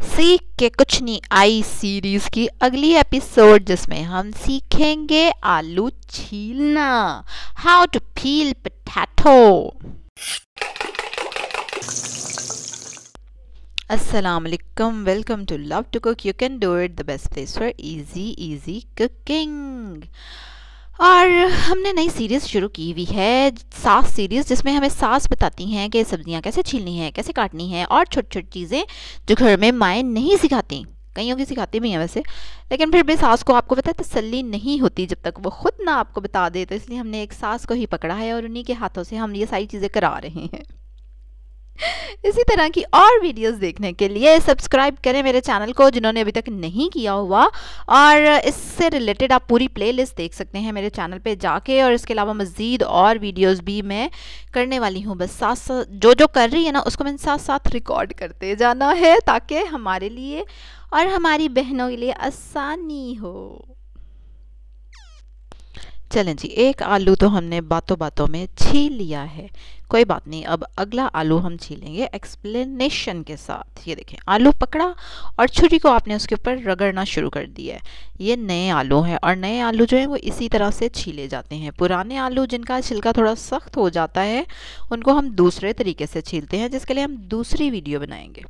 सीख के कुछ नहीं, आई सीरीज़ की अगली एपिसोड जिसमें हम सीखेंगे आलू छीलना। हाउ टू पील पोटैटो अस्सलाम वालेकुम welcome to love to cook you can do it the best place for easy easy cooking और हमने नई सीरीज़ शुरू की हुई है, सास सीरीज़ जिसमें हमें सास बताती हैं कि सब्ज़ियाँ कैसे छीलनी है, कैसे काटनी है और छोटी छोटी चीज़ें जो घर में माएँ नहीं सिखाती। कईयों की सिखाती भी हैं वैसे, लेकिन फिर भी सास को आपको पता है तसली नहीं होती जब तक वो खुद ना आपको बता दे तो इसलिए हमने एक सास को ही पकड़ा है और उन्हीं के हाथों से हम ये सारी चीज़ें करा रहे हैं। इसी तरह की और वीडियोस देखने के लिए सब्सक्राइब करें मेरे चैनल को, जिन्होंने अभी तक नहीं किया हुआ। और इससे रिलेटेड आप पूरी प्लेलिस्ट देख सकते हैं मेरे चैनल पे जाके। और इसके अलावा मज़ीद और वीडियोस भी मैं करने वाली हूँ। बस साथ साथ जो जो कर रही है ना, उसको मैंने साथ साथ रिकॉर्ड करते जाना है, ताकि हमारे लिए और हमारी बहनों के लिए आसानी हो। चलें जी, एक आलू तो हमने बातों बातों में छील लिया है। कोई बात नहीं, अब अगला आलू हम छीलेंगे एक्सप्लेनेशन के साथ। ये देखें, आलू पकड़ा और छुरी को आपने उसके ऊपर रगड़ना शुरू कर दिया है। ये नए आलू हैं और नए आलू जो हैं वो इसी तरह से छीले जाते हैं। पुराने आलू जिनका छिलका थोड़ा सख्त हो जाता है, उनको हम दूसरे तरीके से छीलते हैं, जिसके लिए हम दूसरी वीडियो बनाएँगे।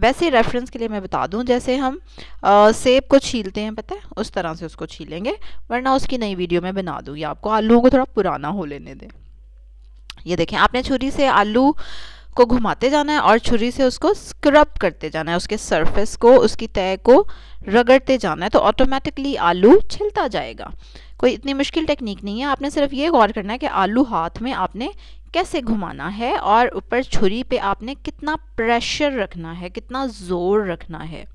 वैसे रेफरेंस के लिए मैं बता दूँ जैसे हम आ, सेब को छीलते हैं पता है? उस तरह से उसको छीलेंगे वरना उसकी नई वीडियो में बना दूँगी आपको। आलूओं को थोड़ा पुराना हो लेने दें। ये देखें आपने छुरी से आलू को घुमाते जाना है और छुरी से उसको स्क्रब करते जाना है उसके सरफेस को उसकी तय को रगड़ते जाना है तो ऑटोमेटिकली आलू छिलता जाएगा। कोई इतनी मुश्किल टेक्निक नहीं है आपने सिर्फ़ ये गौर करना है कि आलू हाथ में आपने कैसे घुमाना है और ऊपर छुरी पे आपने कितना प्रेशर रखना है, कितना ज़ोर रखना है।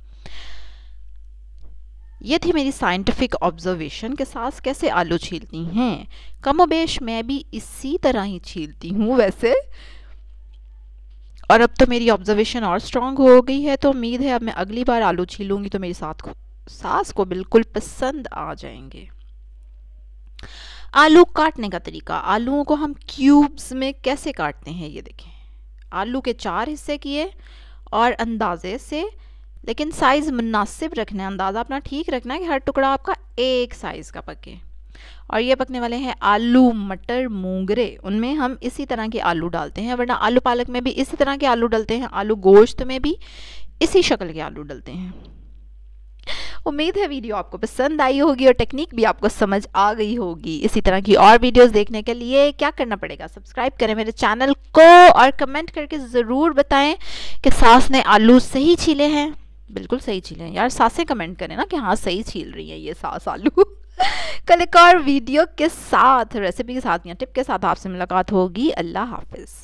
ये थी मेरी साइंटिफिक ऑब्जर्वेशन के साथ कैसे आलू छीलती हैं। कमोबेश मैं भी इसी तरह ही छीलती हूँ वैसे। और अब तो मेरी ऑब्जर्वेशन और स्ट्रांग हो गई है तो उम्मीद है अब मैं अगली बार आलू छीलूँगी तो मेरी साथ सास को बिल्कुल पसंद आ जाएँगे। आलू काटने का तरीका, आलूओं को हम क्यूब्स में कैसे काटते हैं ये देखें। आलू के चार हिस्से किए और अंदाजे से, लेकिन साइज़ मुनासिब रखना है, अंदाज़ा अपना ठीक रखना है कि हर टुकड़ा आपका एक साइज़ का पके। और ये पकने वाले हैं आलू मटर मूंगरे। उनमें हम इसी तरह के आलू डालते हैं, वरना आलू पालक में भी इसी तरह के आलू डलते हैं, आलू गोश्त में भी इसी शक्ल के आलू डलते हैं। उम्मीद है वीडियो आपको पसंद आई होगी और टेक्निक भी आपको समझ आ गई होगी। इसी तरह की और वीडियोस देखने के लिए क्या करना पड़ेगा? सब्सक्राइब करें मेरे चैनल को और कमेंट करके ज़रूर बताएँ कि सास ने आलू सही छीले हैं। बिल्कुल सही छीले हैं। यार सासें कमेंट करें ना कि हाँ सही छील रही है ये सास आलू। कल एक और वीडियो के साथ रेसिपी के साथ या टिप के साथ आपसे मुलाकात होगी। अल्लाह हाफिज़।